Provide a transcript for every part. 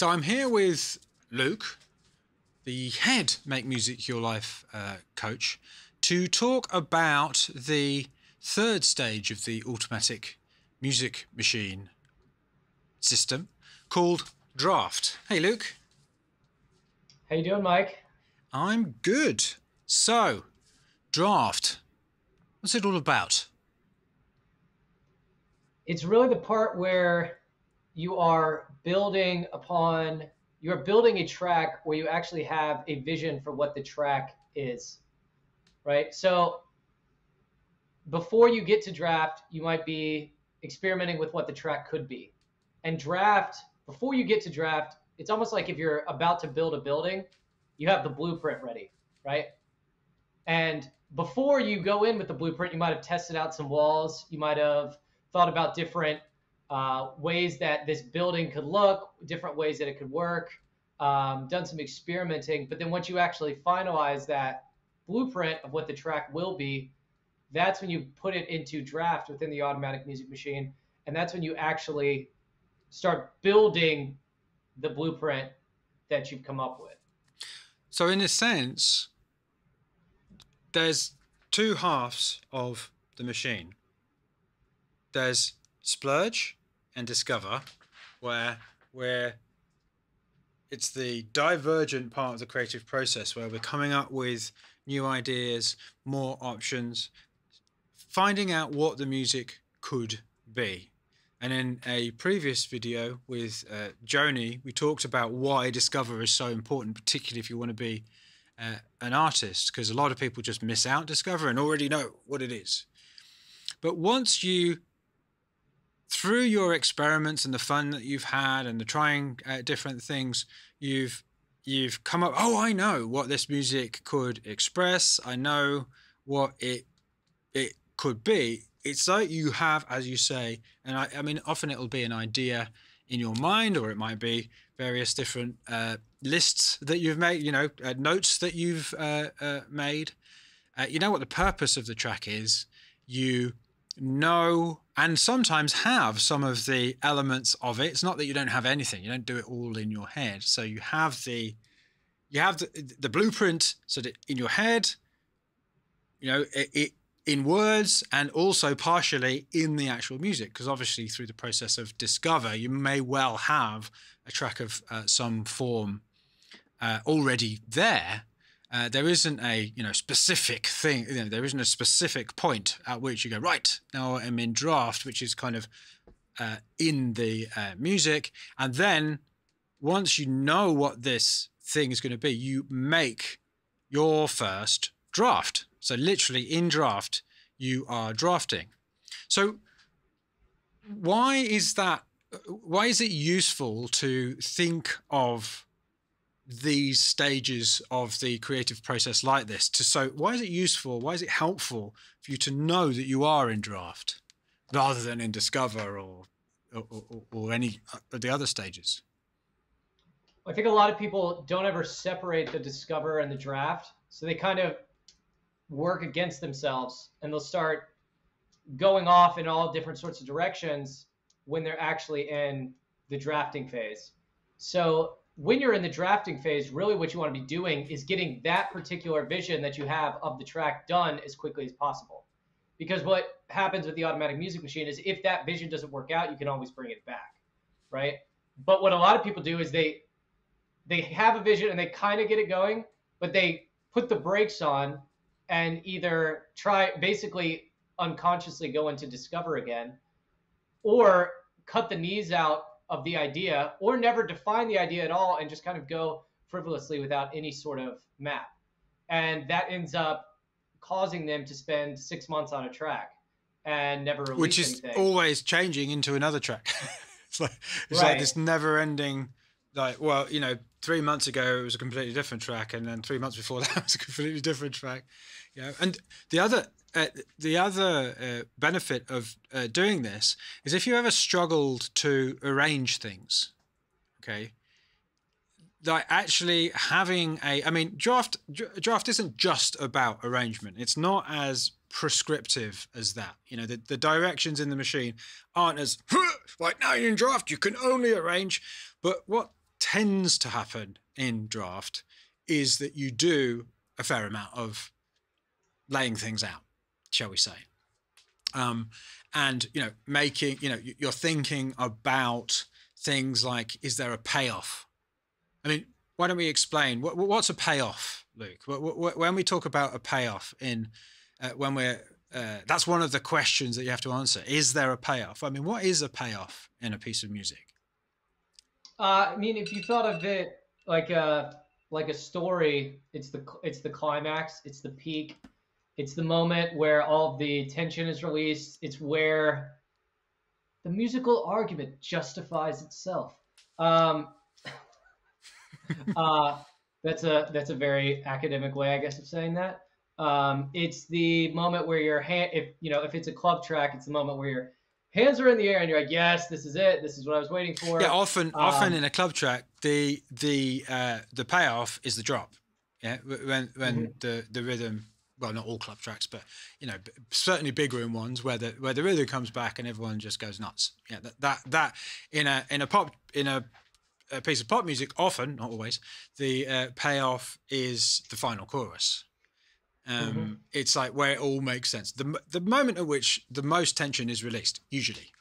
So I'm here with Luke, the head Make Music Your Life uh, coach, to talk about the third stage of the automatic music machine system called Draft. Hey, Luke. How you doing, Mike? I'm good. So, Draft. What's it all about? It's really the part where you are building upon you're building a track where you actually have a vision for what the track is right? So before you get to draft you might be experimenting with what the track could be. And draft before you get to draft it's almost like if you're about to build a building you have the blueprint ready right? And before you go in with the blueprint you might have tested out some walls. You might have thought about different uh, ways that this building could look, different ways that it could work, um, done some experimenting. But then once you actually finalize that blueprint of what the track will be, that's when you put it into draft within the automatic music machine. And that's when you actually start building the blueprint that you've come up with. So, in a sense, there's two halves of the machine there's splurge and discover, where where it's the divergent part of the creative process where we're coming up with new ideas, more options, finding out what the music could be. And in a previous video with uh, Joni, we talked about why Discover is so important, particularly if you want to be uh, an artist, because a lot of people just miss out Discover and already know what it is. But once you through your experiments and the fun that you've had and the trying uh, different things, you've you've come up. Oh, I know what this music could express. I know what it it could be. It's like you have, as you say, and I, I mean, often it'll be an idea in your mind, or it might be various different uh, lists that you've made. You know, uh, notes that you've uh, uh, made. Uh, you know what the purpose of the track is. You know and sometimes have some of the elements of it. It's not that you don't have anything; you don't do it all in your head. So you have the you have the, the blueprint sort of in your head, you know, it, it in words and also partially in the actual music because obviously through the process of discover you may well have a track of uh, some form uh, already there uh, there isn't a you know specific thing. You know, there isn't a specific point at which you go right now. I'm in draft, which is kind of uh, in the uh, music, and then once you know what this thing is going to be, you make your first draft. So literally in draft, you are drafting. So why is that? Why is it useful to think of these stages of the creative process like this to so why is it useful why is it helpful for you to know that you are in draft rather than in discover or or, or, any of the other stages? I think a lot of people don't ever separate the discover and the draft so they kind of work against themselves and they'll start going off in all different sorts of directions when they're actually in the drafting phase. So when you're in the drafting phase, really what you want to be doing is getting that particular vision that you have of the track done as quickly as possible. Because what happens with the automatic music machine is if that vision doesn't work out, you can always bring it back, right? But what a lot of people do is they they have a vision and they kind of get it going, but they put the brakes on and either try basically unconsciously go into discover again or cut the knees out of the idea or never define the idea at all and just kind of go frivolously without any sort of map. And that ends up causing them to spend six months on a track and never release Which is anything. always changing into another track. it's like, it's Right. like this never ending, like, well, you know, three months ago it was a completely different track. And then three months before that it was a completely different track. You know, and the other, uh, the other uh, benefit of uh, doing this is if you ever struggled to arrange things, okay, like actually having a, I mean, draft draft isn't just about arrangement. It's not as prescriptive as that. You know, the, the directions in the machine aren't as like now you're in draft, you can only arrange. But what tends to happen in draft is that you do a fair amount of laying things out, shall we say. Um, and you know, making you know, you're thinking about things like, is there a payoff? I mean, why don't we explain what, what's a payoff, Luke? When we talk about a payoff in uh, when we're uh, that's one of the questions that you have to answer. Is there a payoff? I mean, what is a payoff in a piece of music? Uh, I mean, if you thought of it like a like a story, it's the it's the climax, it's the peak, it's the moment where all the tension is released. It's where the musical argument justifies itself. Um, uh, that's a that's a very academic way, I guess, of saying that. Um, it's the moment where your hand, if you know, if it's a club track, it's the moment where your hands are in the air and you're like, yes, this is it. This is what I was waiting for. Yeah, often, um, often in a club track, the the uh, the payoff is the drop. Yeah, when when mm-hmm. the the rhythm. Well, not all club tracks, but you know, certainly big room ones where the where the rhythm comes back and everyone just goes nuts. Yeah, that that, that in a in a pop in a a piece of pop music, often, not always, the uh, payoff is the final chorus. Um, mm-hmm. It's like where it all makes sense. The the moment at which the most tension is released, usually,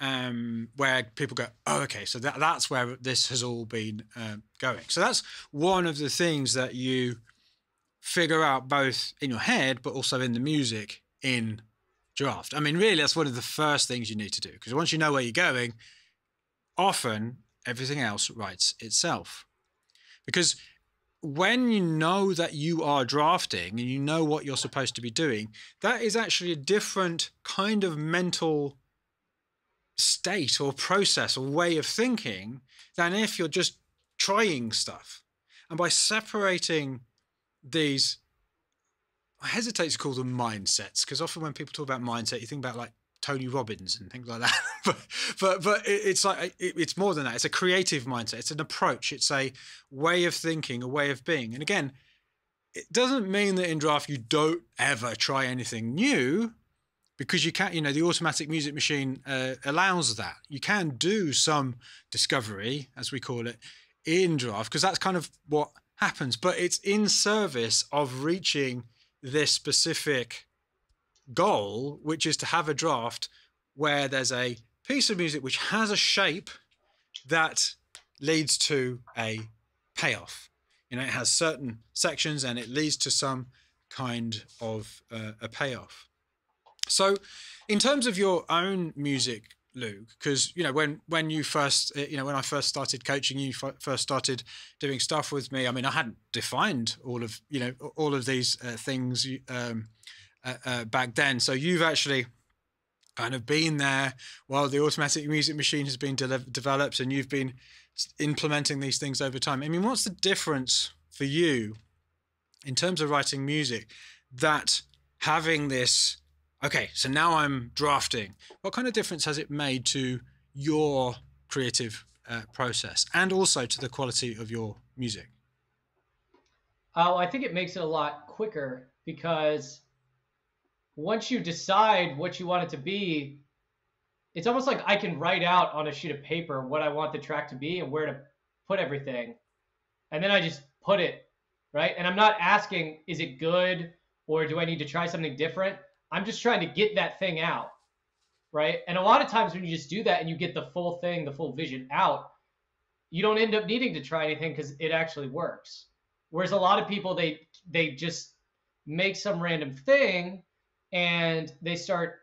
um, where people go, oh, okay, so that that's where this has all been um, going. So that's one of the things that you figure out both in your head, but also in the music in draft. I mean, really, that's one of the first things you need to do because once you know where you're going, often everything else writes itself. Because when you know that you are drafting and you know what you're supposed to be doing, that is actually a different kind of mental state or process or way of thinking than if you're just trying stuff. And by separating these, I hesitate to call them mindsets because often when people talk about mindset, you think about like Tony Robbins and things like that. but but but it's like it, it's more than that. It's a creative mindset. It's an approach. It's a way of thinking, a way of being. And again, it doesn't mean that in draft you don't ever try anything new, because you can't. You know, the automatic music machine uh, allows that. You can do some discovery, as we call it, in draft, because that's kind of what happens. But it's in service of reaching this specific goal, which is to have a draft where there's a piece of music which has a shape that leads to a payoff. You know, it has certain sections and it leads to some kind of uh, a payoff. So, in terms of your own music, Luke, because you know when when you first uh, you know when I first started coaching you, first started doing stuff with me. I mean, I hadn't defined all of you know all of these uh, things. Um, uh, uh, back then. So you've actually kind of been there while the automatic music machine has been de- developed and you've been implementing these things over time. I mean, what's the difference for you in terms of writing music that having this, okay, so now I'm drafting, what kind of difference has it made to your creative uh, process and also to the quality of your music? Oh, I think it makes it a lot quicker because once you decide what you want it to be, it's almost like I can write out on a sheet of paper what I want the track to be and where to put everything. And then I just put it, right? And I'm not asking, is it good or do I need to try something different? I'm just trying to get that thing out, right? And a lot of times when you just do that and you get the full thing, the full vision out, you don't end up needing to try anything because it actually works. Whereas a lot of people, they they just make some random thing and they start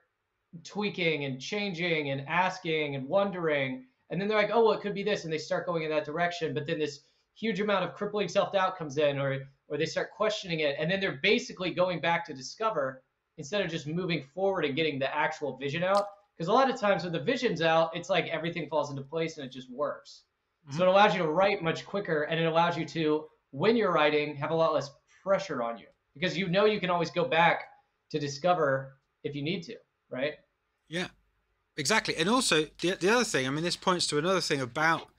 tweaking and changing and asking and wondering and then they're like oh well it could be this and they start going in that direction but then this huge amount of crippling self-doubt comes in or or they start questioning it and then they're basically going back to discover instead of just moving forward and getting the actual vision out because a lot of times when the vision's out it's like everything falls into place and it just works mm-hmm. so it allows you to write much quicker and it allows you to when you're writing have a lot less pressure on you because you know you can always go back to discover if you need to, right? Yeah, exactly. And also the the other thing, I mean, this points to another thing about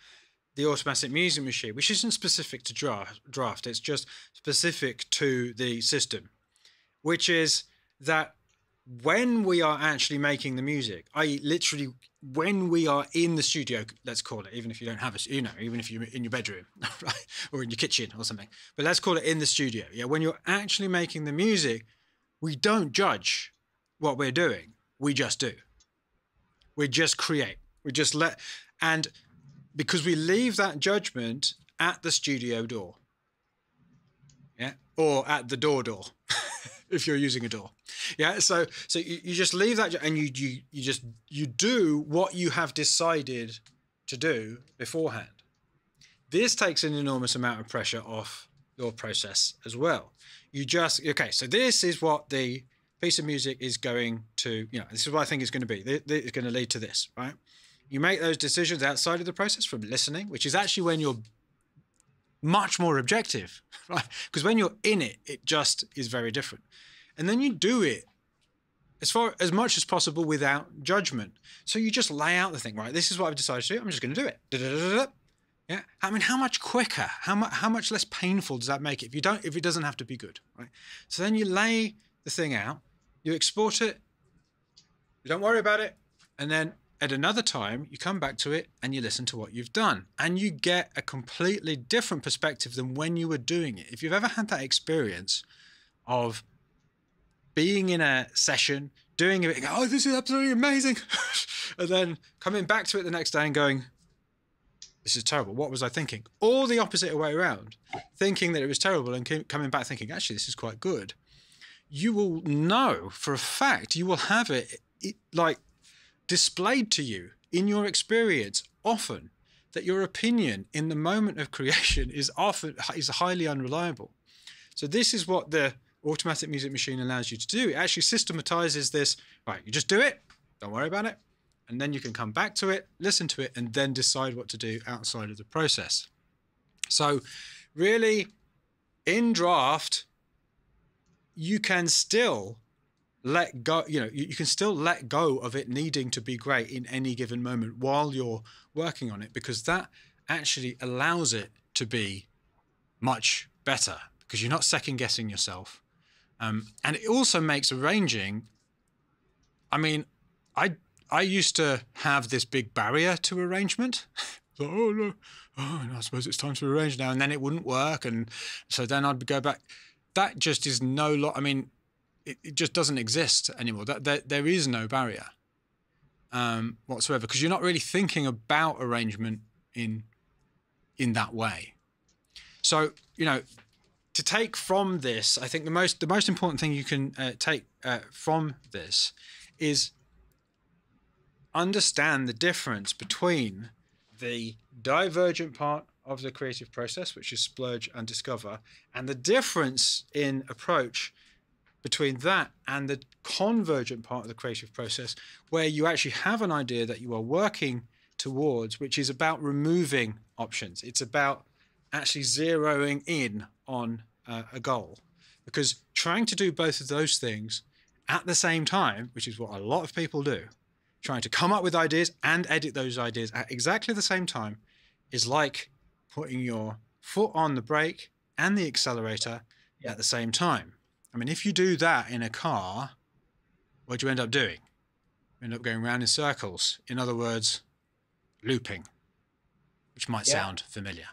the automatic music machine, which isn't specific to draft. Draft. It's just specific to the system, which is that when we are actually making the music, i.e., literally when we are in the studio, let's call it, even if you don't have a, you know, even if you're in your bedroom, right, or in your kitchen or something, but let's call it in the studio. Yeah, when you're actually making the music, we don't judge what we're doing. We just do. We just create. We just let, and because we leave that judgment at the studio door. Yeah, or at the door door. if you're using a door. Yeah, so so you, you just leave that and you you you just you do what you have decided to do beforehand. This takes an enormous amount of pressure off your process as well. You just okay, so this is what the piece of music is going to, you know, this is what I think it's going to be. It's going to lead to this, right? You make those decisions outside of the process from listening, which is actually when you're much more objective, right? Because when you're in it, it just is very different. And then you do it as far as much as possible without judgment. So you just lay out the thing, right? This is what I've decided to do. I'm just going to do it. Da-da-da-da-da. Yeah. I mean, how much quicker, how much, how much less painful does that make it if you don't, if it doesn't have to be good, right? So then you lay the thing out, you export it, you don't worry about it, and then at another time, you come back to it and you listen to what you've done, and you get a completely different perspective than when you were doing it. If you've ever had that experience of being in a session, doing it, go, oh, this is absolutely amazing, and then coming back to it the next day and going, this is terrible. What was I thinking? Or the opposite way around, thinking that it was terrible and coming back thinking, actually, this is quite good. You will know for a fact, you will have it, it like displayed to you in your experience often that your opinion in the moment of creation is often is highly unreliable. So this is what the automatic music machine allows you to do. It actually systematizes this. Right, you just do it. Don't worry about it. And then you can come back to it, listen to it, and then decide what to do outside of the process. So really, in draft, you can still let go you know you, you, can still let go of it needing to be great in any given moment while you're working on it because that actually allows it to be much better because you're not second guessing yourself. Um, and it also makes arranging i mean i i used to have this big barrier to arrangement. Oh no oh no, i suppose it's time to arrange now and then it wouldn't work and so then i'd go back. That just is no lot i mean it, it just doesn't exist anymore. That there, there is no barrier um, whatsoever because you're not really thinking about arrangement in in that way. So you know, to take from this, I think the most the most important thing you can uh, take uh, from this is understand the difference between the divergent part of the creative process, which is splurge and discover, and the difference in approach between that and the convergent part of the creative process, where you actually have an idea that you are working towards, which is about removing options. It's about actually zeroing in on uh, a goal. Because trying to do both of those things at the same time, which is what a lot of people do, trying to come up with ideas and edit those ideas at exactly the same time, is like putting your foot on the brake and the accelerator yeah. at the same time. I mean, if you do that in a car, what do you end up doing? You end up going round in circles. In other words, looping, which might yeah. sound familiar.